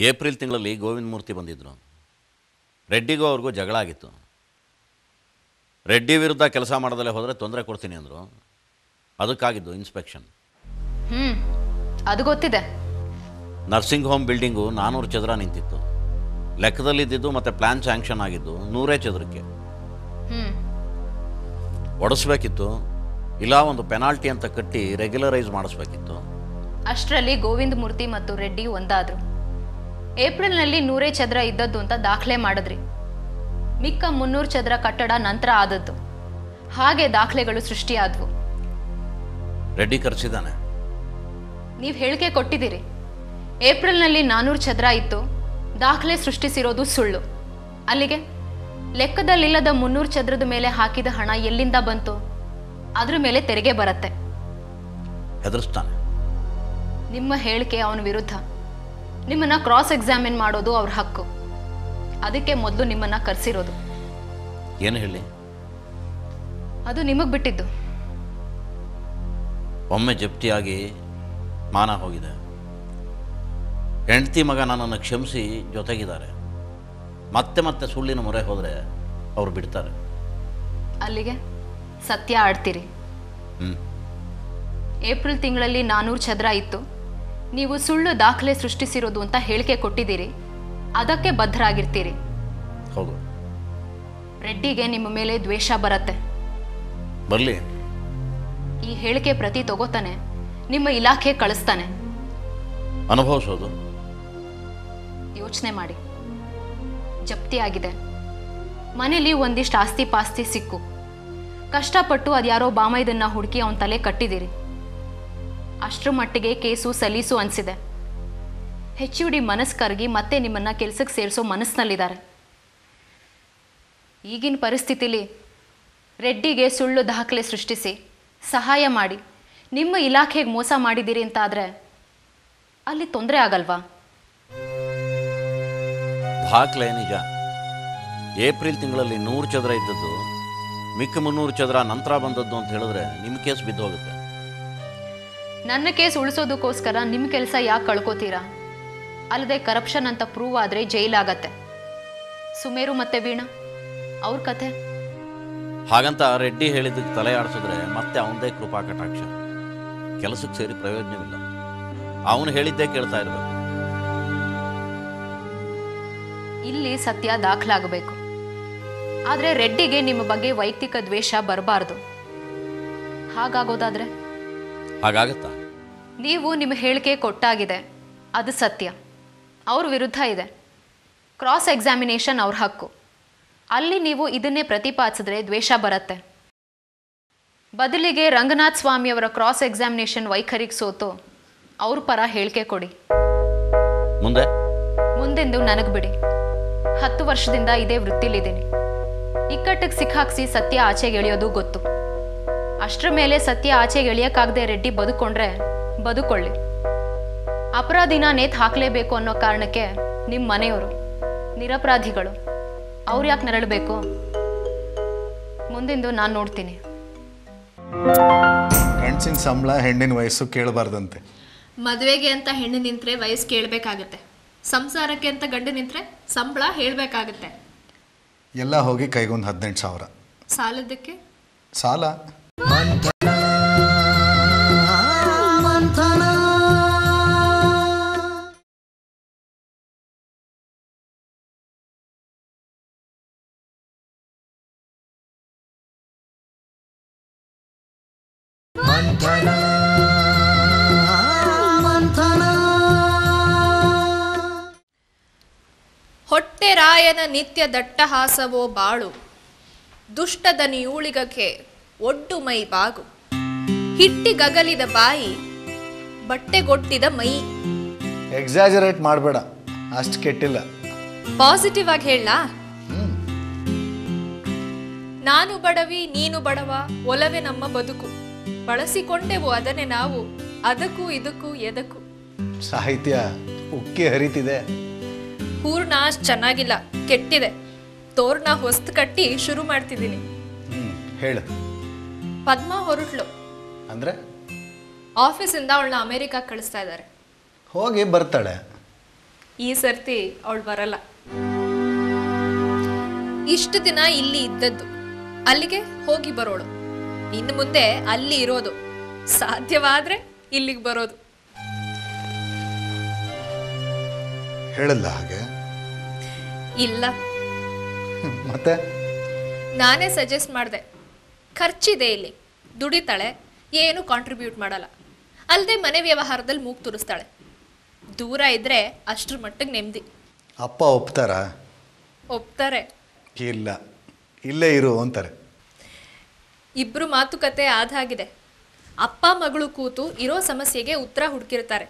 April ತಿಂಗಳಲ್ಲಿ ಗೋವಿಂದ ಮೂರ್ತಿ ಬಂದಿದ್ದರು ರೆಡ್ಡಿಗೂ ಅವ್ರಿಗೂ ಜಗಳ ಆಗಿತ್ತು. ರೆಡ್ಡಿ ವಿರುದ್ಧ ಕೆಲಸ ಮಾಡದಲ್ಲೇ ಹೋದರೆ ತೊಂದರೆ ಕೊಡ್ತೀನಿ ಅಂದರು. ಅದಕ್ಕಾಗಿದ್ದು ಇನ್ಸ್ಪೆಕ್ಷನ್. ಹ್ಞೂ ಅದು ಗೊತ್ತಿದೆ. ನರ್ಸಿಂಗ್ ಹೋಮ್ ಬಿಲ್ಡಿಂಗು ನಾನ್ನೂರು ಚದರ ನಿಂತಿತ್ತು. ಲೆಕ್ಕದಲ್ಲಿದ್ದಿದ್ದು ಮತ್ತು ಪ್ಲ್ಯಾನ್ ಸ್ಯಾಂಕ್ಷನ್ ಆಗಿದ್ದು ನೂರೇ ಚದರಕ್ಕೆ. ಹ್ಞೂ ಒಡಿಸ್ಬೇಕಿತ್ತು. ಇಲ್ಲ ಒಂದು ಪೆನಾಲ್ಟಿ ಅಂತ ಕಟ್ಟಿ ರೆಗ್ಯುಲರೈಸ್ ಮಾಡಿಸ್ಬೇಕಿತ್ತು. ಅಷ್ಟರಲ್ಲಿ ಗೋವಿಂದ ಮೂರ್ತಿ ಮತ್ತು ರೆಡ್ಡಿ ಒಂದಾದ್ರು. ಏಪ್ರಿಲ್ನಲ್ಲಿ ನೂರೇ ಚದರ ಇದ್ದದ್ದು ಅಂತ ದಾಖಲೆ ಮಾಡಿದ್ರಿ. ಮಿಕ್ಕ ಮುನ್ನೂರು ಚದರ ಕಟ್ಟಡ ನಂತರ ಆದದ್ದು. ಹಾಗೆ ದಾಖಲೆಗಳು ಸೃಷ್ಟಿಯಾದವು. ರೆಡ್ಡಿ ಖರ್ಚಿದಾನೆ ನೀವು ಹೇಳಿಕೆ ಕೊಟ್ಟಿದ್ದೀರಿ. ಏಪ್ರಿಲ್ನಲ್ಲಿ ನಾನ್ನೂರು ಚದರ ಇತ್ತು. ದಾಖಲೆ ಸೃಷ್ಟಿಸಿರೋದು ಸುಳ್ಳು. ಅಲ್ಲಿಗೆ ಲೆಕ್ಕದಲ್ಲಿಲ್ಲದ ಮುನ್ನೂರು ಚದರದ ಮೇಲೆ ಹಾಕಿದ ಹಣ ಎಲ್ಲಿಂದ ಬಂತು? ಅದ್ರ ಮೇಲೆ ತೆರಿಗೆ ಬರುತ್ತೆ. ಹೆದರ್ಸ್ತಾನೆ. ನಿಮ್ಮ ಹೇಳಿಕೆ ಅವನ ವಿರುದ್ಧ. ನಿಮ್ಮನ್ನ ಕ್ರಾಸ್ ಎಕ್ಸಾಮಿನ್ ಮಾಡೋದು ಅವ್ರ ಹಕ್ಕು. ಅದಕ್ಕೆ ಮೊದಲು ನಿಮ್ಮನ್ನ ಕರೆಸಿರೋದು. ಏನು ಹೇಳಿ? ಅದು ನಿಮಗೆ ಬಿಟ್ಟಿದ್ದು. ಒಮ್ಮೆ ಜಪ್ತಿಯಾಗಿ ಮಾನ ಹೋಗಿದೆ. ಹೆಂಡತಿ ಮಗ ನನ್ನನ್ನು ಕ್ಷಮಿಸಿ ಜೊತೆಗಿದ್ದಾರೆ. ಮತ್ತೆ ಮತ್ತೆ ಸುಳ್ಳಿನ ಮೊರೆ ಹೋದರೆ ಅವ್ರು ಬಿಡ್ತಾರೆ. ಅಲ್ಲಿಗೆ ಸತ್ಯ ಆಡ್ತೀರಿ. ಹ್ಞೂ ಏಪ್ರಿಲ್ ತಿಂಗಳಲ್ಲಿ ನಾನೂರು ಚದರ ಇತ್ತು. ನೀವು ಸುಳ್ಳು ದಾಖಲೆ ಸೃಷ್ಟಿಸಿರೋದು ಅಂತ ಹೇಳಿಕೆ ಕೊಟ್ಟಿದ್ದೀರಿ. ಅದಕ್ಕೆ ಬದ್ಧರಾಗಿರ್ತೀರಿ. ಹೌದು. ರೆಡ್ಡಿಗೆ ನಿಮ್ಮ ಮೇಲೆ ದ್ವೇಷ ಬರತ್ತೆ. ಬರಲಿ. ಈ ಹೇಳಿಕೆ ಪ್ರತಿ ತಗೋತಾನೆ ನಿಮ್ಮ ಇಲಾಖೆ ಕಳಿಸ್ತಾನೆ. ಅನುಭವಿಸೋದು. ಯೋಚನೆ ಮಾಡಿ. ಜಪ್ತಿ ಆಗಿದೆ ಮನೇಲಿ ಒಂದಿಷ್ಟು ಆಸ್ತಿ ಪಾಸ್ತಿ ಸಿಕ್ಕು. ಕಷ್ಟಪಟ್ಟು ಅದ್ಯಾರೋ ಬಾಮೈದನ್ನ ಹುಡುಕಿ ಅವನ ತಲೆ ಕಟ್ಟಿದಿರಿ ಅಷ್ಟ್ರ ಮಟ್ಟಿಗೆ ಕೇಸು ಸಲೀಸು ಅನ್ಸಿದೆ. ಹೆಚ್ಚು ಡಿ ಮನಸ್ಸು ಕರಗಿ ಮತ್ತೆ ನಿಮ್ಮನ್ನು ಕೆಲಸಕ್ಕೆ ಸೇರಿಸೋ ಮನಸ್ಸಿನಲ್ಲಿದ್ದಾರೆ ಈಗಿನ ಪರಿಸ್ಥಿತಿಲಿ ರೆಡ್ಡಿಗೆ ಸುಳ್ಳು ದಾಖಲೆ ಸೃಷ್ಟಿಸಿ, ಸಹಾಯ ಮಾಡಿ, ನಿಮ್ಮ ಇಲಾಖೆಗೆ ಮೋಸ ಮಾಡಿದ್ದೀರಿ ಅಂತಾದರೆ ಅಲ್ಲಿ ತೊಂದರೆ ಆಗಲ್ವಾ? ದಾಖಲೆ ನಿಜ ಏಪ್ರಿಲ್ ತಿಂಗಳಲ್ಲಿ ನೂರು ಚದರ ಇದ್ದದ್ದು ಮಿಕ್ಕ ಮುನ್ನೂರು ಚದರ ನಂತರ ಬಂದದ್ದು ಅಂತ ಹೇಳಿದ್ರೆ ನಿಮ್ಮ ಕೇಸ್ ಬಿದ್ದು ಹೋಗುತ್ತೆ ನನ್ನ ಕೇಸ್ ಉಳಿಸೋದಕ್ಕೋಸ್ಕರ ನಿಮ್ಮ ಕೆಲಸ ಯಾಕೆ ಕಳ್ಕೊತೀರಾ? ಅಲ್ಲದೆ ಕರಪ್ಷನ್ ಅಂತ ಪ್ರೂವ್ ಆದರೆ ಜೈಲಾಗತ್ತೆ ಸುಮೇರು ಮತ್ತೆ ವೀಣಾ ಅವ್ರ ಕಥೆ ಹಾಗಂತ ರೆಡ್ಡಿ ಹೇಳಿದ್ದಕ್ಕೆ ತಲೆ ಆಡಿಸಿದ್ರೆ ಮತ್ತೆ ಅವನದೇ ಕೃಪಾ ಕಟಾಕ್ಷ. ಕೆಲಸಕ್ಕೆ ಸೇರಿ ಪ್ರಯೋಜನವಿಲ್ಲ. ಅವನು ಹೇಳಿದ್ದೇ ಕೇಳ್ತಾ ಇರಬೇಕು. ಇಲ್ಲಿ ಸತ್ಯ ದಾಖಲಾಗಬೇಕು. ಆದರೆ ರೆಡ್ಡಿಗೆ ನಿಮ್ಮ ಬಗ್ಗೆ ವೈಯಕ್ತಿಕ ದ್ವೇಷ ಬರಬಾರ್ದು. ಹಾಗಾಗೋದಾದ್ರೆ? ಹಾಗಾಗತ್ತಾ? ನೀವು ನಿಮ್ಮ ಹೇಳಿಕೆ ಕೊಟ್ಟಾಗಿದೆ. ಅದು ಸತ್ಯ. ಅವ್ರ ವಿರುದ್ಧ ಇದೆ. ಕ್ರಾಸ್ ಎಕ್ಸಾಮಿನೇಷನ್ ಅವ್ರ ಹಕ್ಕು. ಅಲ್ಲಿ ನೀವು ಇದನ್ನೇ ಪ್ರತಿಪಾದಿಸಿದ್ರೆ ದ್ವೇಷ ಬರುತ್ತೆ. ಬದಲಿಗೆ ರಂಗನಾಥ್ ಸ್ವಾಮಿಯವರ ಕ್ರಾಸ್ ಎಕ್ಸಾಮಿನೇಷನ್ ವೈಖರಿಗೆ ಸೋತು ಅವ್ರ ಪರ ಹೇಳಿಕೆ ಕೊಡಿ. ಮುಂದೆ? ಮುಂದೆಂದು ನನಗೆ ಬಿಡಿ. ಹತ್ತು ವರ್ಷದಿಂದ ಇದೇ ವೃತ್ತಿಲಿದ್ದೀನಿ. ಇಕ್ಕಟ್ಟಿಗೆ ಸಿಕ್ಕಾಕ್ಸಿ ಸತ್ಯ ಆಚೆಗೆ ಎಳೆಯೋದು ಗೊತ್ತು. ಅಷ್ಟರ ಮೇಲೆ ಸತ್ಯ ಆಚೆಗೆ ಎಳಿಯಕ್ಕಾಗದೆ ರೆಡ್ಡಿ ಬದುಕೊಂಡ್ರೆ ಬದುಕೊಳ್ಳಿ. ಅಪರಾಧಿನ ನೇತ್ ಹಾಕಲೇಬೇಕು ಅನ್ನೋ ಕಾರಣಕ್ಕೆ ನಿಮ್ಮ ಮನೆಯವರು ನಿರಪರಾಧಿಗಳು ಅವ್ರು ಯಾಕೆ ನರಳಬೇಕು? ಮುಂದಿಂದು ನಾನು ನೋಡ್ತೀನಿ. ಗಂಡಸಿನ ಸಂಬಳ ಹೆಣ್ಣಿನ ವಯಸ್ಸು ಕೇಳಬಾರ್ದಂತೆ. ಮದುವೆಗೆ ಅಂತ ಹೆಣ್ಣು ನಿಂತ್ರೆ ವಯಸ್ಸು ಕೇಳಬೇಕಾಗುತ್ತೆ. ಸಂಸಾರಕ್ಕೆ ಅಂತ ಗಂಡು ನಿಂತ್ರೆ ಸಂಬಳ ಹೇಳಬೇಕಾಗುತ್ತೆ. ಎಲ್ಲ ಹೋಗಿ ಕೈಗೊಂದು ಹದಿನೆಂಟು ಸಾವಿರ. ಸಾಲದಕ್ಕೆ ಸಾಲ. ಹೊಟ್ಟೆ ರಾಯನ ನಿತ್ಯ ದಟ್ಟಹಾಸವೋ ಬಾಳು. ದುಷ್ಟದ ನಿಯೂಳಿಗಕ್ಕೆ ಒಡ್ಡು ಮೈ ಬಾಗು ಹಿಟ್ಟಿಗಗಲಿದ ಬಾಯಿ ಬಟ್ಟೆಗೊಟ್ಟಿದ ಮೈ. ಎಕ್ಸಾಜರೇಟ್ ಮಾಡಬೇಡ ಅಷ್ಟು ಕೆಟ್ಟಿಲ್ಲ. ಪಾಸಿಟಿವ್ ಆಗಿ ಹೇಳ. ನಾನು ಬಡವಿ ನೀನು ಬಡವ ಒಲವೇ ನಮ್ಮ ಬದುಕು. ಬಳಸಿಕೊಂಡೆವು ಅದನ್ನೇ ನಾವು ಅದಕ್ಕೂ ಇದಕ್ಕೂ ಎದಕ್ಕೂ. ಸಾಹಿತ್ಯ ಉಕ್ಕಿ ಹರಿತಿದೆ. ಹೂರ್ಣ ಅಷ್ಟ್ ಚೆನ್ನಾಗಿಲ್ಲ ಕೆಟ್ಟಿದೆ. ತೋರ್ಣ ಹೊಸ್ತು ಕಟ್ಟಿ ಶುರು ಮಾಡ್ತಿದ್ದೀನಿ. ಹೇಳು. ಪದ್ಮ ಹೊರಟ್ಲು. ಅಂದರೆ? ಆಫೀಸಿಂದ ಅವಳನ್ನ ಅಮೆರಿಕ ಕಳಿಸ್ತಾ ಇದ್ದಾರೆ ಹೋಗಿ ಬರ್ತಾಳೆ. ಈ ಸರ್ತಿ ಅವಳು ಬರಲ್ಲ. ಇಷ್ಟು ದಿನ ಇಲ್ಲಿ ಇದ್ದದ್ದು. ಅಲ್ಲಿಗೆ ಹೋಗಿ ಬರೋಳು. ಇನ್ನು ಮುಂದೆ ಅಲ್ಲಿ ಇರೋದು. ಸಾಧ್ಯವಾದ್ರೆ ಇಲ್ಲಿಗೆ ಬರೋದು. ಹೇಳಲ್ಲ ಹಾಗೆ? ಇಲ್ಲ. ಮತ್ತೆ? ನಾನೇ ಸಜೆಸ್ಟ್ ಮಾಡಿದೆ. ಖರ್ಚಿದೆ ಇಲ್ಲಿ. ದುಡಿತಾಳೆ ಏನು ಕಾಂಟ್ರಿಬ್ಯೂಟ್ ಮಾಡಲ್ಲ. ಅಲ್ಲದೆ ಮನೆ ವ್ಯವಹಾರದಲ್ಲಿ ಮೂಗು ತುರಿಸ್ತಾಳೆ. ದೂರ ಇದ್ರೆ ಅಷ್ಟ್ರ ಮಟ್ಟಿಗೆ ನೆಮ್ಮದಿ ಅಪ್ಪ ಒಪ್ತಾರ? ಒಪ್ತಾರೆ. ಇಲ್ಲ. ಇಲ್ಲೇ ಇರು ಅಂತಾರೆ. ಇಬ್ರು ಮಾತುಕತೆ ಆದಾಗಿದೆ ಅಪ್ಪ ಮಗಳು ಕೂತು ಇರೋ ಸಮಸ್ಯೆಗೆ ಉತ್ತರ ಹುಡುಕಿರ್ತಾರೆ.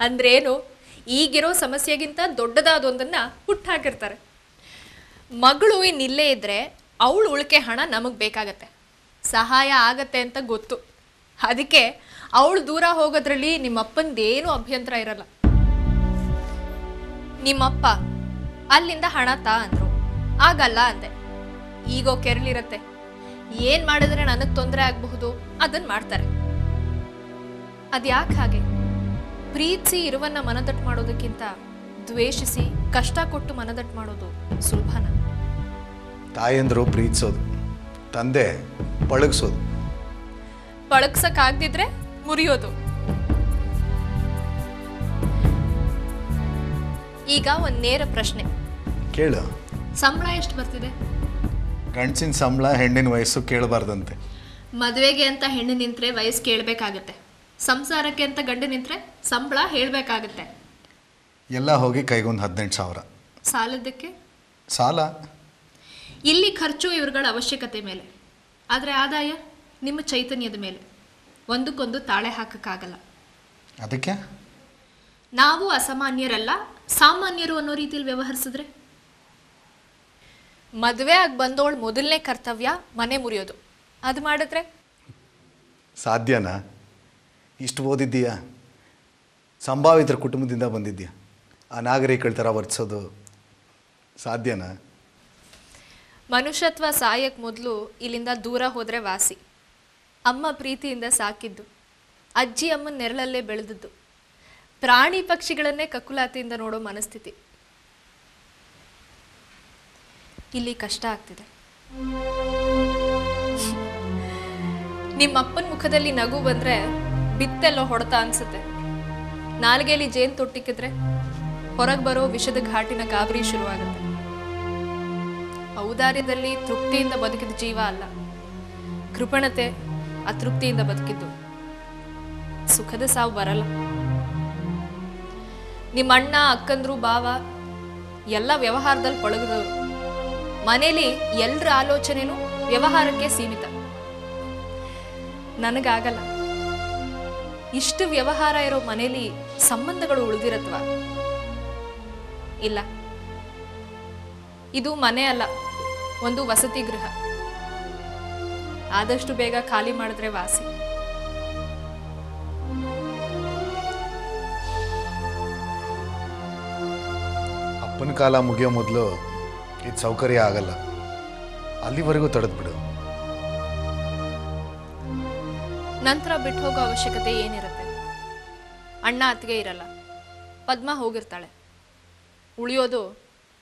ಅಂದ್ರೇನು? ಈಗಿರೋ ಸಮಸ್ಯೆಗಿಂತ ದೊಡ್ಡದಾದೊಂದನ್ನ ಹುಟ್ಟಾಕಿರ್ತಾರೆ ಮಗಳು ಇನ್ನಿಲ್ಲೇ ಇದ್ರೆ ಅವಳು ಉಳಿಕೆ ಹಣ ನಮಗೆ ಬೇಕಾಗತ್ತೆ. ಸಹಾಯ ಆಗತ್ತೆ ಅಂತ ಗೊತ್ತು. ಅದಕ್ಕೆ ಅವಳು ದೂರ ಹೋಗೋದ್ರಲ್ಲಿ ನಿಮ್ಮಪ್ಪಂದೇನು ಅಭ್ಯಂತರ ಇರಲ್ಲ. ನಿಮ್ಮಪ್ಪ, ಅಲ್ಲಿಂದ ಹಣ ತಾ ಅಂದ್ರು. ಆಗಲ್ಲ ಅಂದೆ. ಈಗೋ ಕೆರಳಿರತ್ತೆ. ಏನ್ ಮಾಡಿದ್ರೆ ನನಗ್ ತೊಂದರೆ ಆಗಬಹುದು? ಅದನ್ನ ಮಾಡ್ತಾರೆ. ಅದ್ಯಾಕೆ ಹಾಗೆ? ಪ್ರೀತಿಸಿ ಇರುವನ್ನ ಮನದಟ್ಟು ಮಾಡೋದಕ್ಕಿಂತ ದ್ವೇಷಿಸಿ ಕಷ್ಟ ಕೊಟ್ಟು ಮನದಟ್ಟು ಮಾಡೋದು ಸುಲಭನ? ತಾಯಂದ್ರು ಪ್ರೀತಿಸೋದು. ತಂದೆ ಪಳಗಿಸೋದು. ಪಳಗ್ಸಕ್ಕಾಗ್ದಿದ್ರೆ ಮುರಿಯೋದು. ಈಗ ಒಂದ್ ನೇರ ಪ್ರಶ್ನೆ. ಕೇಳು. ಸಂಬಳ ಎಷ್ಟು ಬರ್ತಿದೆ? ಗಂಡಸಿನ ಸಂಬಳ ಹೆಣ್ಣಿನ ವಯಸ್ಸು ಕೇಳಬಾರ್ದಂತೆ. ಮದುವೆಗೆ ಅಂತ ಹೆಣ್ಣು ನಿಂತ್ರೆ ವಯಸ್ಸು ಕೇಳಬೇಕಾಗತ್ತೆ. ಸಂಸಾರಕ್ಕೆ ಅಂತ ಗಂಡು ನಿಂತ್ರೆ ಸಂಬಳ ಹೇಳಬೇಕಾಗತ್ತೆ. ಎಲ್ಲ ಹೋಗಿ ಕೈಗೊಂದು ಹದಿನೆಂಟು ಸಾವಿರ. ಸಾಲದಕ್ಕೆ ಸಾಲ. ಇಲ್ಲಿ ಖರ್ಚು ಇವರುಗಳ ಅವಶ್ಯಕತೆ ಮೇಲೆ. ಆದರೆ ಆದಾಯ ನಿಮ್ಮ ಚೈತನ್ಯದ ಮೇಲೆ. ಒಂದಕ್ಕೊಂದು ತಾಳೆ ಹಾಕಕ್ಕಾಗಲ್ಲ. ಅದಕ್ಕೆ? ನಾವು ಅಸಾಮಾನ್ಯರಲ್ಲ ಸಾಮಾನ್ಯರು ಅನ್ನೋ ರೀತಿಯಲ್ಲಿ ವ್ಯವಹರಿಸಿದ್ರೆ? ಮದುವೆ ಆಗಿ ಬಂದವಳು ಮೊದಲನೇ ಕರ್ತವ್ಯ ಮನೆ ಮುರಿಯೋದು. ಅದು ಮಾಡಿದ್ರೆ? ಸಾಧ್ಯನಾ? ಇಷ್ಟು ಓದಿದ್ದೀಯಾ? ಸಂಭಾವಿತರ ಕುಟುಂಬದಿಂದ ಬಂದಿದ್ದೀಯಾ? ಆ ನಾಗರಿಕಳ ಥರ ವರ್ತಿಸೋದು ಸಾಧ್ಯನಾ? ಮನುಷ್ಯತ್ವ ಸಾಯಕ್ ಮೊದಲು ಇಲ್ಲಿಂದ ದೂರ ಹೋದರೆ ವಾಸಿ. ಅಮ್ಮ ಪ್ರೀತಿಯಿಂದ ಸಾಕಿದ್ದು. ಅಜ್ಜಿ ಅಮ್ಮನ ನೆರಳಲ್ಲೇ ಬೆಳೆದದ್ದು. ಪ್ರಾಣಿ ಪಕ್ಷಿಗಳನ್ನೇ ಕಕ್ಕುಲಾತಿಯಿಂದ ನೋಡೋ ಮನಸ್ಥಿತಿ. ಇಲ್ಲಿ ಕಷ್ಟ ಆಗ್ತಿದೆ. ನಿಮ್ಮ ಅಪ್ಪನ ಮುಖದಲ್ಲಿ ನಗು ಬಂದ್ರೆ ಬಿತ್ತೆಲ್ಲೋ ಹೊಡೆತ ಅನ್ಸುತ್ತೆ. ನಾಲ್ಗೆಲಿ ಜೇನ್ ತೊಟ್ಟಿಕ್ಕಿದ್ರೆ ಹೊರಗೆ ಬರೋ ವಿಷದ ಘಾಟಿನ ಗಾಬರಿ ಶುರುವಾಗುತ್ತೆ. ಔದಾರ್ಯದಲ್ಲಿ ತೃಪ್ತಿಯಿಂದ ಬದುಕಿದ ಜೀವ ಅಲ್ಲ. ಕೃಪಣತೆ ಅತೃಪ್ತಿಯಿಂದ ಬದುಕಿದ್ದು. ಸುಖದ ಸಾವು ಬರಲ್ಲ. ನಿಮ್ಮ ಅಣ್ಣ, ಅಕ್ಕಂದ್ರು ಬಾವ ಎಲ್ಲ ವ್ಯವಹಾರದಲ್ಲಿ ಪಳಗದವರು. ಮನೇಲಿ ಎಲ್ರ ಆಲೋಚನೆನೂ ವ್ಯವಹಾರಕ್ಕೆ ಸೀಮಿತ. ನನಗಾಗಲ್ಲ. ಇಷ್ಟು ವ್ಯವಹಾರ ಇರೋ ಮನೇಲಿ ಸಂಬಂಧಗಳು ಉಳಿದಿರತ್ವ? ಇಲ್ಲ. ಇದು ಮನೆ ಅಲ್ಲ. ಒಂದು ವಸತಿ ಗೃಹ. ಆದಷ್ಟು ಬೇಗ ಖಾಲಿ ಮಾಡಿದ್ರೆ ವಾಸಿ. ಅಪ್ಪನ ಕಾಲ ಮುಗಿಯೋ ಮೊದಲು ಇದು ಸೌಕರ್ಯ ಆಗಲ್ಲ. ಅಲ್ಲಿವರೆಗೂ ತಡೆದ್ಬಿಡು ನಂತರ ಬಿಟ್ಟು ಹೋಗೋ ಅವಶ್ಯಕತೆ ಏನಿರುತ್ತೆ? ಅಣ್ಣ ಅತ್ತಿಗೆ ಇರಲ್ಲ. ಪದ್ಮ ಹೋಗಿರ್ತಾಳೆ. ಉಳಿಯೋದು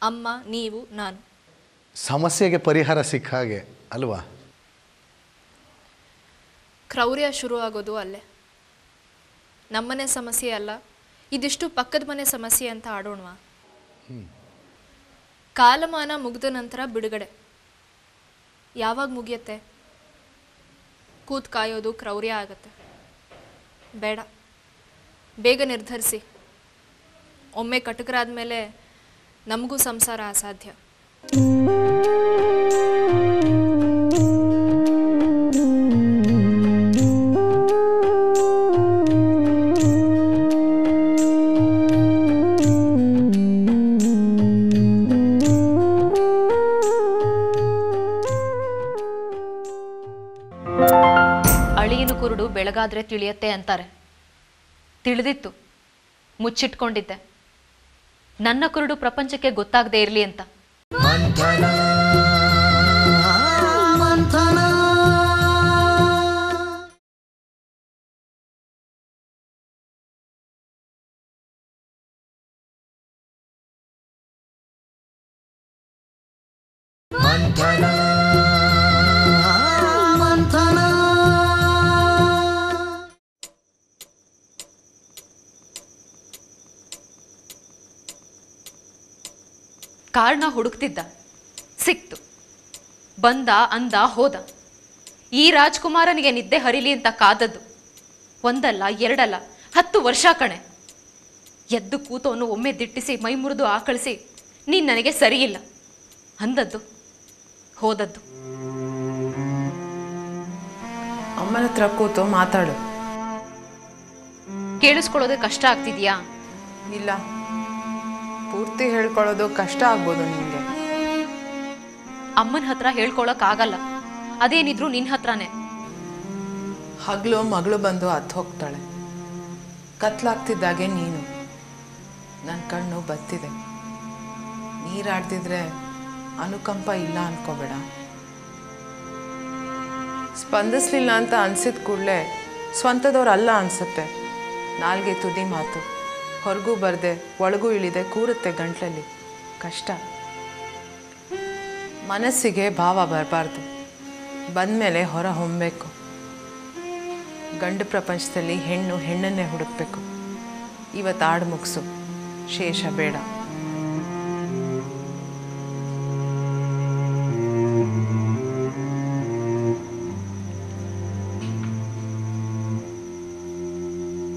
ಅಮ್ಮ ನೀವು ನಾನು. ಸಮಸ್ಯೆಗೆ ಪರಿಹಾರ ಸಿಕ್ಕ ಹಾಗೆ ಅಲ್ವಾ? ಕ್ರೌರ್ಯ ಶುರು ಆಗೋದು ಅಲ್ಲೇ. ನಮ್ಮನೆ ಸಮಸ್ಯೆ ಅಲ್ಲ ಇದಿಷ್ಟು ಪಕ್ಕದ ಮನೆ ಸಮಸ್ಯೆ ಅಂತ ಆಡೋಣವಾ. ಕಾಲಮಾನ ಮುಗಿದ ನಂತರ ಬಿಡುಗಡೆ. ಯಾವಾಗ ಮುಗಿಯತ್ತೆ? ಕೂತ್ ಕಾಯೋದು ಕ್ರೌರ್ಯ ಆಗತ್ತೆ. ಬೇಡ. ಬೇಗ ನಿರ್ಧರಿಸಿ. ಒಮ್ಮೆ ಕಟಕರಾದ ಮೇಲೆ ನಮಗೂ ಸಂಸಾರ ಅಸಾಧ್ಯ. ಅಳಿಯಿನ ಕುರುಡು ಬೆಳಗಾದ್ರೆ ತಿಳಿಯತ್ತೆ ಅಂತಾರೆ. ತಿಳಿದಿತ್ತು. ಮುಚ್ಚಿಟ್ಕೊಂಡಿದ್ದೆ. ನನ್ನ ಕುರುಡು ಪ್ರಪಂಚಕ್ಕೆ ಗೊತ್ತಾಗದೇ ಇರಲಿ ಅಂತ. ಮಂಥನ. ಮಂಥನ. ಮಂಥನ. ಕಾರ್ನ ಹುಡುಕ್ತಿದ್ದ. ಸಿಕ್ತು. ಬಂದ ಅಂದ ಹೋದ. ಈ ರಾಜ್ಕುಮಾರನಿಗೆ ನಿದ್ದೆ ಹರಿಲಿ ಅಂತ ಕಾದದ್ದು. ಒಂದಲ್ಲ ಎರಡಲ್ಲ ಹತ್ತು ವರ್ಷ ಕಣೆ. ಎದ್ದು ಕೂತವನು ಒಮ್ಮೆ ದಿಟ್ಟಿಸಿ ಮೈ ಮುರಿದು ಆಕಳಿಸಿ ನೀನ್ ನನಗೆ ಸರಿಯಿಲ್ಲ ಅಂದದ್ದು ಹೋದದ್ದು. ಅಮ್ಮನ ಹತ್ರ ಕೂತು ಮಾತಾಡು. ಕೇಳಿಸ್ಕೊಳ್ಳೋದು ಕಷ್ಟ ಆಗ್ತಿದ್ಯಾ? ಇಲ್ಲ. ಪೂರ್ತಿ ಹೇಳ್ಕೊಳ್ಳೋದು ಕಷ್ಟ ಆಗ್ಬೋದು ನಿಮಗೆ ಅಮ್ಮನ ಹತ್ರ ಹೇಳ್ಕೊಳಕ್ ಆಗಲ್ಲ ಅದೇನಿದ್ರು ನಿನ್ ಹತ್ರನೇ. ಹಗ್ಲು ಮಗಳು ಬಂದು ಹತ್ತು ಹೋಗ್ತಾಳೆ. ಕತ್ಲಾಗ್ತಿದ್ದಾಗೆ ನೀನು. ನನ್ನ ಕಣ್ಣು ಬತ್ತಿದೆ. ನೀರಾಡ್ತಿದ್ರೆ ಅನುಕಂಪ ಇಲ್ಲ ಅನ್ಕೋಬೇಡ. ಸ್ಪಂದಿಸ್ಲಿಲ್ಲ ಅಂತ ಅನ್ಸಿದ ಕೂಡಲೇ ಸ್ವಂತದವ್ರು ಅಲ್ಲ ಅನ್ಸುತ್ತೆ. ನಾಲ್ಗೆ ತುದಿ ಮಾತು. ಹೊರಗೂ ಬರ್ದೆ, ಒಳಗೂ ಇಳಿದೆ, ಕೂರುತ್ತೆ ಗಂಟ್ಲಲ್ಲಿ. ಕಷ್ಟ. ಮನಸ್ಸಿಗೆ ಭಾವ ಬರಬಾರ್ದು. ಬಂದಮೇಲೆ ಹೊರ ಹೊಮ್ಮಬೇಕು ಗಂಡು ಪ್ರಪಂಚದಲ್ಲಿ ಹೆಣ್ಣು ಹೆಣ್ಣನ್ನೇ ಹುಡುಕ್ಬೇಕು. ಇವತ್ತು ಆಡು ಮುಗಿಸು. ಶೇಷ ಬೇಡ.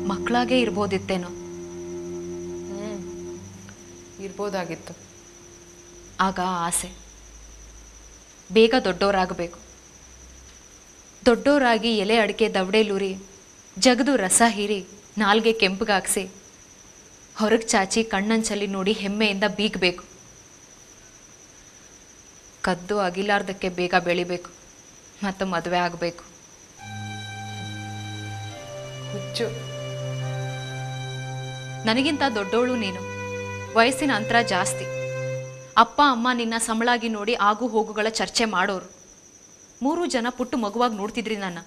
ಮಕ್ಕಳಾಗೇ ಇರ್ಬೋದಿತ್ತೇನೋ? ಇರ್ಬೋದಾಗಿತ್ತು. ಆಗ ಆಸೆ. ಬೇಗ ದೊಡ್ಡವರಾಗಬೇಕು ದೊಡ್ಡವರಾಗಿ ಎಲೆ ಅಡಿಕೆ ದವಡೆಲೂರಿ ಜಗದು ರಸ ಹೀರಿ, ನಾಲ್ಗೆ ಕೆಂಪುಗಾಕ್ಸಿ ಹೊರಗೆ ಚಾಚಿ ಕಣ್ಣಂಚಲ್ಲಿ ನೋಡಿ ಹೆಮ್ಮೆಯಿಂದ ಬೀಗಬೇಕು. ಕದ್ದು ಅಗಿಲಾರ್ದಕ್ಕೆ ಬೇಗ ಬೆಳಿಬೇಕು, ಮತ್ತು ಮದುವೆ ಆಗಬೇಕು. ಹುಚ್ಚು. ನನಗಿಂತ ದೊಡ್ಡವಳು ನೀನು. ವಯಸ್ಸಿನ ಅಂತರ ಜಾಸ್ತಿ. ಅಪ್ಪ ಅಮ್ಮ ನಿನ್ನ ಸಂಬಳಾಗಿ ನೋಡಿ ಆಗು ಹೋಗುಗಳ ಚರ್ಚೆ ಮಾಡೋರು. ಮೂರು ಜನ ಪುಟ್ಟು ಮಗುವಾಗಿ ನೋಡ್ತಿದ್ರಿ ನನ್ನ.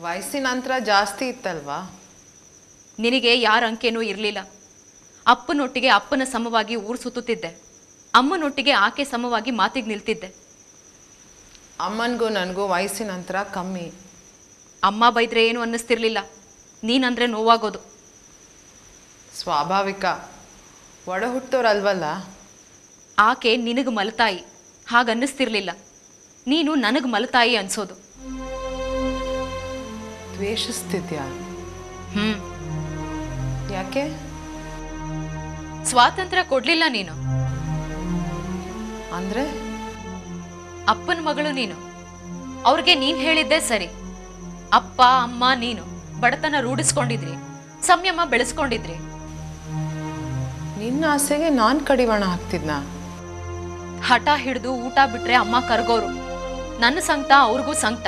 ವಯಸ್ಸಿನ ಅಂತರ ಜಾಸ್ತಿ ಇತ್ತಲ್ವಾ? ನಿನಗೆ ಯಾರ ಅಂಕೆನೂ ಇರಲಿಲ್ಲ. ಅಪ್ಪನೊಟ್ಟಿಗೆ ಅಪ್ಪನ ಸಮವಾಗಿ ಊರು ಸುತ್ತುತ್ತಿದ್ದೆ. ಅಮ್ಮನೊಟ್ಟಿಗೆ ಆಕೆ ಸಮವಾಗಿ ಮಾತಿಗೆ ನಿಲ್ತಿದ್ದೆ. ಅಮ್ಮನಿಗೂ ನನಗೂ ವಯಸ್ಸಿನ ಅಂತರ ಕಮ್ಮಿ. ಅಮ್ಮ ಬೈದ್ರೆ ಏನು ಅನ್ನಿಸ್ತಿರ್ಲಿಲ್ಲ. ನೀನಂದ್ರೆ ನೋವಾಗೋದು. ಸ್ವಾಭಾವಿಕ. ಒಡ ಹುಟ್ಟೋರಲ್ವಲ್ಲ ಆಕೆ ನಿನಗೆ ಮಲತಾಯಿ ಹಾಗನ್ನಿಸ್ತಿರ್ಲಿಲ್ಲ ನೀನು ನನಗೆ ಮಲತಾಯಿ ಅನ್ಸೋದು. ದ್ವೇಷಿಸ್ತಿದ್ಯಾ? ಹ್ಮ್. ಯಾಕೆ? ಸ್ವಾತಂತ್ರ್ಯ ಕೊಡ್ಲಿಲ್ಲ ನೀನು. ಅಂದ್ರೆ? ಅಪ್ಪನ ಮಗಳು ನೀನು. ಅವ್ರಿಗೆ ನೀನ್ ಹೇಳಿದ್ದೆ ಸರಿ. ಅಪ್ಪ ಅಮ್ಮ ನೀನು ಬಡತನ ರೂಢಿಸ್ಕೊಂಡಿದ್ರಿ ಸಂಯಮ ಬೆಳೆಸ್ಕೊಂಡಿದ್ರಿ. ನಿನ್ನ ಆಸೆಗೆ ನಾನ್ ಕಡಿವಾಣ ಹಾಕ್ತಿದ್ನಾ? ಹಠ ಹಿಡಿದು ಊಟ ಬಿಟ್ರೆ ಅಮ್ಮ ಕರ್ಗೋರು. ನನ್ನ ಸಂಕಟ ಅವ್ರಿಗೂ ಸಂಕಟ.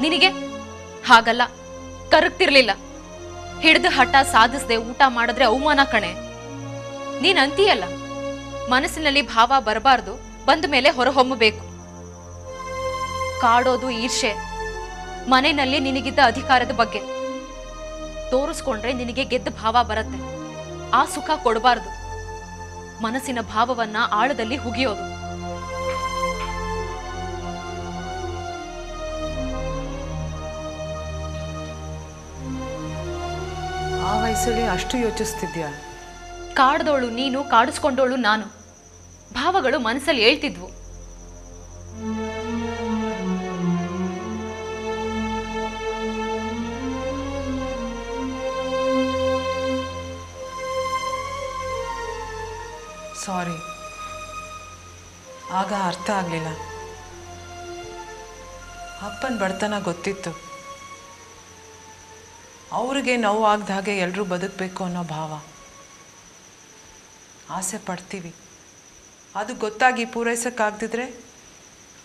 ನಿನಗೆ? ಹಾಗಲ್ಲ. ಕರಗ್ತಿರ್ಲಿಲ್ಲ. ಹಿಡಿದು ಹಠ ಸಾಧಿಸ್ದೆ ಊಟ ಮಾಡಿದ್ರೆ ಅವಮಾನ ಕಣೆ. ನೀನ್ ಅಂತೀಯಲ್ಲ. ಮನಸ್ಸಿನಲ್ಲಿ ಭಾವ ಬರಬಾರ್ದು. ಬಂದ ಮೇಲೆ ಹೊರಹೊಮ್ಮಬೇಕು. ಕಾಡೋದು ಈರ್ಷೆ ಮನೆಯಲ್ಲಿ ನಿನಗಿದ್ದ ಅಧಿಕಾರದ ಬಗ್ಗೆ. ತೋರಿಸ್ಕೊಂಡ್ರೆ ನಿನಗೆ ಗೆದ್ದ ಭಾವ ಬರುತ್ತೆ. ಆ ಸುಖ ಕೊಡಬಾರದು. ಮನಸ್ಸಿನ ಭಾವವನ್ನ ಆಳದಲ್ಲಿ ಹುಗಿಯೋದು. ಆ ವಯಸ್ಸಲ್ಲಿ ಅಷ್ಟು ಯೋಚಿಸ್ತಿದ್ಯಾ? ಕಾಡ್ದೋಳು ನೀನು ಕಾಡಿಸ್ಕೊಂಡೋಳು ನಾನು. ಭಾವಗಳು ಮನಸ್ಸಲ್ಲಿ ಹೇಳ್ತಿದ್ವು. ಸಾರಿ. ಆಗ ಅರ್ಥ ಆಗಲಿಲ್ಲ. ಅಪ್ಪನ ಬಡತನ ಗೊತ್ತಿತ್ತು. ಅವ್ರಿಗೆ ನೋವು ಆಗ್ದ ಹಾಗೆ ಎಲ್ಲರೂ ಬದುಕಬೇಕು ಅನ್ನೋ ಭಾವ. ಆಸೆ ಪಡ್ತೀವಿ. ಅದು ಗೊತ್ತಾಗಿ ಪೂರೈಸೋಕ್ಕಾಗ್ದಿದ್ರೆ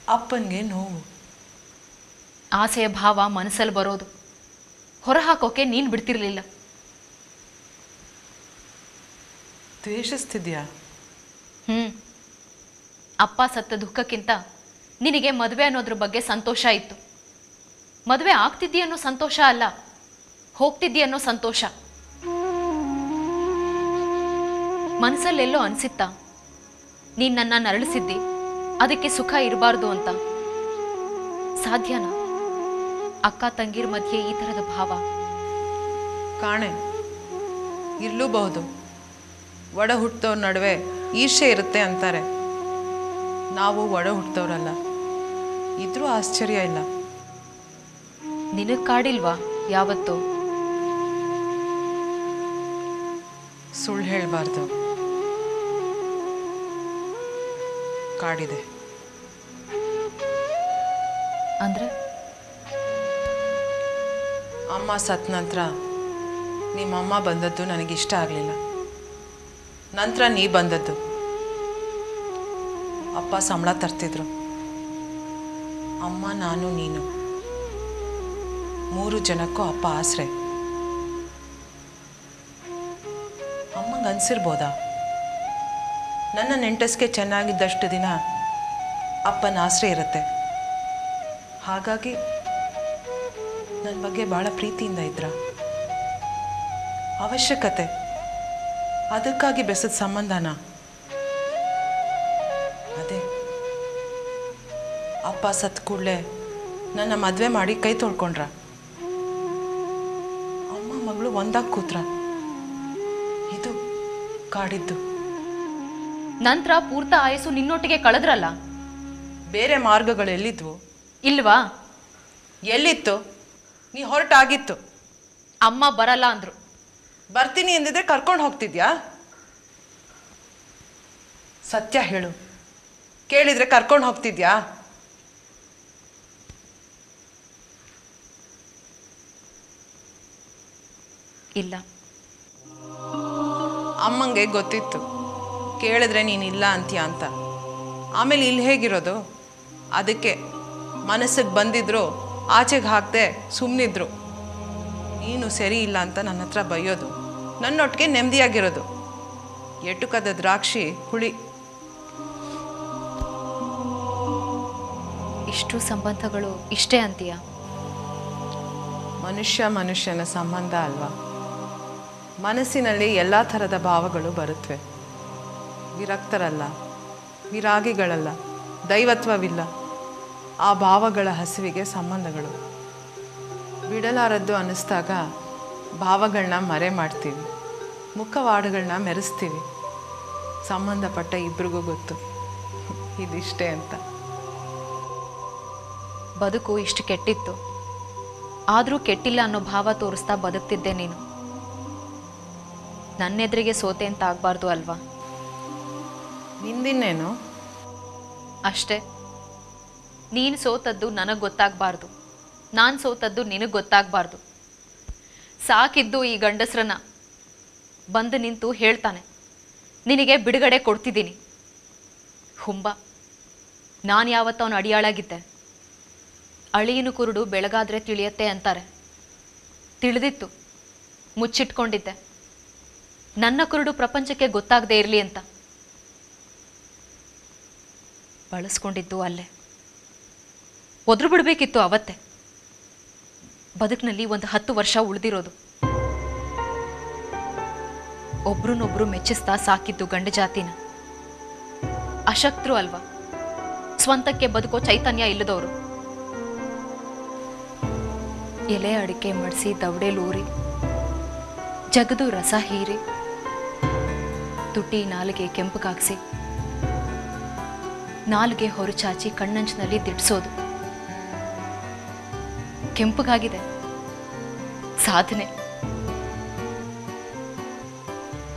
ಅಪ್ಪನಿಗೆ ನೋವು. ಆಸೆಯ ಭಾವ ಮನಸ್ಸಲ್ಲಿ ಬರೋದು. ಹೊರಹಾಕೋಕೆ ನೀನು ಬಿಡ್ತಿರ್ಲಿಲ್ಲ. ದ್ವೇಷಿಸ್ತಿದ್ಯಾ ಅಪ್ಪ ಸತ್ತ ದುಃಖಕ್ಕಿಂತ ನಿನಗೆ ಮದುವೆ ಅನ್ನೋದ್ರ ಬಗ್ಗೆ ಸಂತೋಷ ಇತ್ತು. ಮದುವೆ ಆಗ್ತಿದ್ದೀ ಅನ್ನೋ ಸಂತೋಷ ಅಲ್ಲ ಹೋಗ್ತಿದ್ದೀ ಅನ್ನೋ ಸಂತೋಷ. ಮನಸ್ಸಲ್ಲೆಲ್ಲೋ ಅನಿಸಿತ್ತ, ನೀನ್ ನನ್ನ ನರಳಿಸಿದ್ದಿ, ಅದಕ್ಕೆ ಸುಖ ಇರಬಾರ್ದು ಅಂತ. ಸಾಧ್ಯನ? ಅಕ್ಕ ತಂಗಿರ್ ಮಧ್ಯೆ ಈ ಥರದ ಭಾವ? ಕಾಣೆ, ಇರಲೂಬಹುದು. ಒಡ ಹುಟ್ಟೋ ನಡುವೆ ಈರ್ಷೆ ಇರುತ್ತೆ ಅಂತಾರೆ. ನಾವು ಒಡ ಹುಟ್ಟವ್ರಲ್ಲ ಇದ್ರೂ ಆಶ್ಚರ್ಯ ಇಲ್ಲ. ನಿನಗ್ ಕಾಡಿಲ್ವಾ ಯಾವತ್ತು? ಸುಳ್ಳು ಹೇಳಬಾರ್ದು. ಕಾಡಿದೆ. ಅಂದ್ರೆ? ಅಮ್ಮ ಸತ್ ನಂತರ ನಿಮ್ಮಮ್ಮ ಬಂದದ್ದು ನನಗಿಷ್ಟ ಆಗಲಿಲ್ಲ. ನಂತರ ನೀ ಬಂದದ್ದು. ಅಪ್ಪ ಸಂಬಳ ತರ್ತಿದ್ರು. ಅಮ್ಮ, ನಾನು, ನೀನು. ಮೂರು ಜನಕ್ಕೂ ಅಪ್ಪ ಆಸರೆ. ಅಮ್ಮಂಗೆ ಅನಿಸಿರ್ಬೋದಾ? ನನ್ನ ನೆಂಟಸ್ಗೆ ಚೆನ್ನಾಗಿದ್ದಷ್ಟು ದಿನ ಅಪ್ಪನ ಆಸರೆ ಇರುತ್ತೆ. ಹಾಗಾಗಿ ನನ್ನ ಬಗ್ಗೆ ಭಾಳ ಪ್ರೀತಿಯಿಂದ ಇದ್ರ. ಅವಶ್ಯಕತೆ. ಅದಕ್ಕಾಗಿ ಬೆಸದ ಸಂಬಂಧನ? ಅಪ್ಪ ಸತ್ ಕೂಡಲೇ ನನ್ನ ಮದುವೆ ಮಾಡಿ ಕೈ ತೊಳ್ಕೊಂಡ್ರ. ಅಮ್ಮ ಮಗಳು ಒಂದಾಗ ಕೂತ್ರ. ಇದು ಕಾಡಿದ್ದು. ನಂತರ ಪೂರ್ತ ಆಯಸ್ಸು ನಿನ್ನೊಟ್ಟಿಗೆ ಕಳೆದ್ರಲ್ಲ? ಬೇರೆ ಮಾರ್ಗಗಳು ಎಲ್ಲಿದ್ವು? ಇಲ್ವಾ? ಎಲ್ಲಿತ್ತು? ನೀ ಹೊರಟಾಗಿತ್ತು. ಅಮ್ಮ ಬರಲ್ಲ ಅಂದ್ರು. ಬರ್ತೀನಿ ಎಂದಿದ್ರೆ ಕರ್ಕೊಂಡು ಹೋಗ್ತಿದ್ಯಾ? ಸತ್ಯ ಹೇಳು. ಕೇಳಿದ್ರೆ ಕರ್ಕೊಂಡು ಹೋಗ್ತಿದ್ಯಾ? ಇಲ್ಲ. ಅಮ್ಮಂಗೆ ಗೊತ್ತಿತ್ತು. ಕೇಳಿದ್ರೆ ನೀನು ಇಲ್ಲ ಅಂತೀಯ ಅಂತ. ಆಮೇಲೆ ಇಲ್ಲಿ ಹೇಗಿರೋದು? ಅದಕ್ಕೆ ಮನಸ್ಸಿಗೆ ಬಂದಿದ್ರು ಆಚೆಗೆ ಹಾಕದೆ ಸುಮ್ಮನಿದ್ರು ನೀನು ಸರಿ ಇಲ್ಲ ಅಂತ ನನ್ನ ಹತ್ರ ಬೈಯೋದು. ನನ್ನೊಟ್ಟಿಗೆ ನೆಮ್ಮದಿಯಾಗಿರೋದು ಎಟುಕದ ದ್ರಾಕ್ಷಿ ಹುಳಿ. ಇಷ್ಟು ಸಂಬಂಧಗಳು ಇಷ್ಟೇ ಅಂತೀಯ? ಮನುಷ್ಯ ಮನುಷ್ಯನ ಸಂಬಂಧ ಅಲ್ವಾ? ಮನಸ್ಸಿನಲ್ಲಿ ಎಲ್ಲ ಥರದ ಭಾವಗಳು ಬರುತ್ತವೆ ವಿರಕ್ತರಲ್ಲ, ವಿರಾಗಿಗಳಲ್ಲ, ದೈವತ್ವವಿಲ್ಲ. ಆ ಭಾವಗಳ ಹಸಿವಿಗೆ ಸಂಬಂಧಗಳು. ಬಿಡಲಾರದ್ದು ಅನ್ನಿಸ್ದಾಗ ಭಾವಗಳನ್ನ ಮರೆ ಮಾಡ್ತೀವಿ. ಮುಖವಾಡುಗಳನ್ನ ಮೆರೆಸ್ತೀವಿ. ಸಂಬಂಧಪಟ್ಟ ಇಬ್ರಿಗೂ ಗೊತ್ತು. ಇದಿಷ್ಟೇ ಅಂತ. ಬದುಕು ಇಷ್ಟು ಕೆಟ್ಟಿತ್ತು. ಆದರೂ ಕೆಟ್ಟಿಲ್ಲ ಅನ್ನೋ ಭಾವ ತೋರಿಸ್ತಾ ಬದುಕ್ತಿದ್ದೆ ನೀನು. ನನ್ನೆದುರಿಗೆ ಸೋತೆ ಅಂತ ಆಗಬಾರ್ದು ಅಲ್ವಾ? ನಿಂದಿನ್ನೇನು? ಅಷ್ಟೇ. ನೀನು ಸೋತದ್ದು ನನಗೆ ಗೊತ್ತಾಗಬಾರ್ದು. ನಾನು ಸೋತದ್ದು ನಿನಗೆ ಗೊತ್ತಾಗಬಾರ್ದು. ಸಾಕಿದ್ದು ಈ ಗಂಡಸ್ರನ್ನ ಬಂದು ನಿಂತು ಹೇಳ್ತಾನೆ. ನಿನಗೆ ಬಿಡುಗಡೆ ಕೊಡ್ತಿದ್ದೀನಿ. ಹುಂಬ ನಾನು ಯಾವತ್ತು ಅವನು ಅಡಿಯಾಳಾಗಿದ್ದೆ. ಅಳಿಯನು ಕುರುಡು ಬೆಳಗಾದ್ರೆ ತಿಳಿಯತ್ತೆ ಅಂತಾರೆ. ತಿಳಿದಿತ್ತು. ಮುಚ್ಚಿಟ್ಕೊಂಡಿದ್ದೆ. ನನ್ನ ಕುರುಡು ಪ್ರಪಂಚಕ್ಕೆ ಗೊತ್ತಾಗದೇ ಇರಲಿ ಅಂತ. ಬಳಸ್ಕೊಂಡಿದ್ದು ಅಲ್ಲೇ. ಒದ್ರು ಬಿಡಬೇಕಿತ್ತು ಅವತ್ತೆ. ಬದುಕಿನಲ್ಲಿ ಒಂದು ಹತ್ತು ವರ್ಷ ಉಳಿದಿರೋದು. ಒಬ್ರನ್ನೊಬ್ರು ಮೆಚ್ಚಿಸ್ತಾ ಸಾಕಿದ್ದು ಗಂಡ ಜಾತಿನ. ಅಶಕ್ತರು ಅಲ್ವಾ? ಸ್ವಂತಕ್ಕೆ ಬದುಕೋ ಚೈತನ್ಯ ಇಲ್ಲದವರು. ಎಲೆ ಅಡಿಕೆ ಮಡಿಸಿ ದವಡೆಲೂರಿ ಜಗದು ರಸ ಹೀರಿ. ತುಟಿ ನಾಲಿಗೆ ಕೆಂಪಗಾಗ್ಸಿ ನಾಲ್ಗೆ ಹೊರಚಾಚಿ ಕಣ್ಣಂಚಿನಲ್ಲಿ ದಿಡ್ಸೋದು ಕೆಂಪಗಾಗಿದೆ. ಸಾಧನೆ.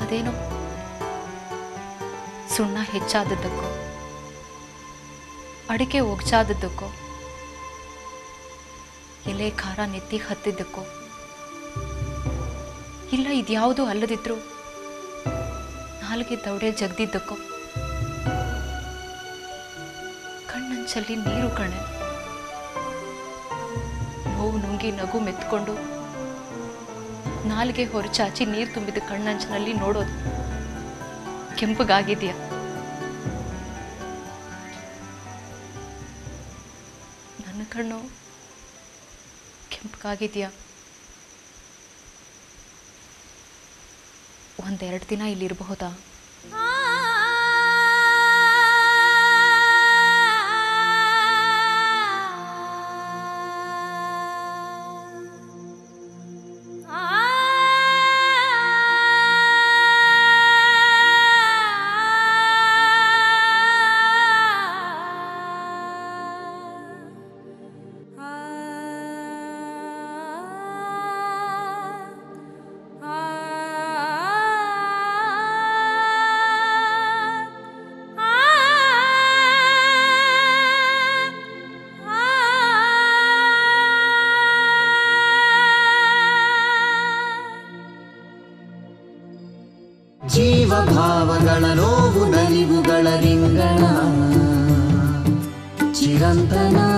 ಅದೇನೋ? ಸುಣ್ಣ ಹೆಚ್ಚಾದದ್ದಕ್ಕೋ? ಅಡಿಕೆ ಒಗ್ಚಾದದ್ದಕ್ಕೋ? ಎಲೆ, ಖಾರ, ನೆತ್ತಿ ಹತ್ತಿದ್ದಕ್ಕೋ? ಇಲ್ಲ ಇದ್ಯಾವುದೂ ಅಲ್ಲದಿದ್ರು? ನಾಲ್ಗೆ ದೌಡೆ ಜಗ್ದಿದ್ದಕ್ಕೋ ಕಣ್ಣಂಚಲ್ಲಿ ನೀರು ಕಣೆ. ನೋವು ನುಂಗಿ ನಗು ಮೆತ್ಕೊಂಡು ನಾಲ್ಗೆ ಹೊರಚಾಚಿ ನೀರು ತುಂಬಿದ ಕಣ್ಣಂಚಿನಲ್ಲಿ ನೋಡೋದು. ಕೆಂಪಗಾಗಿದೆಯಾ? ನನ್ನ ಕಣ್ಣು ಕೆಂಪಗಾಗಿದೆಯಾ? ಒಂದೆರಡು ದಿನ ಇಲ್ಲಿರಬಹುದಾ? Chirantana, Chirantana.